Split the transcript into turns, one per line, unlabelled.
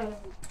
음.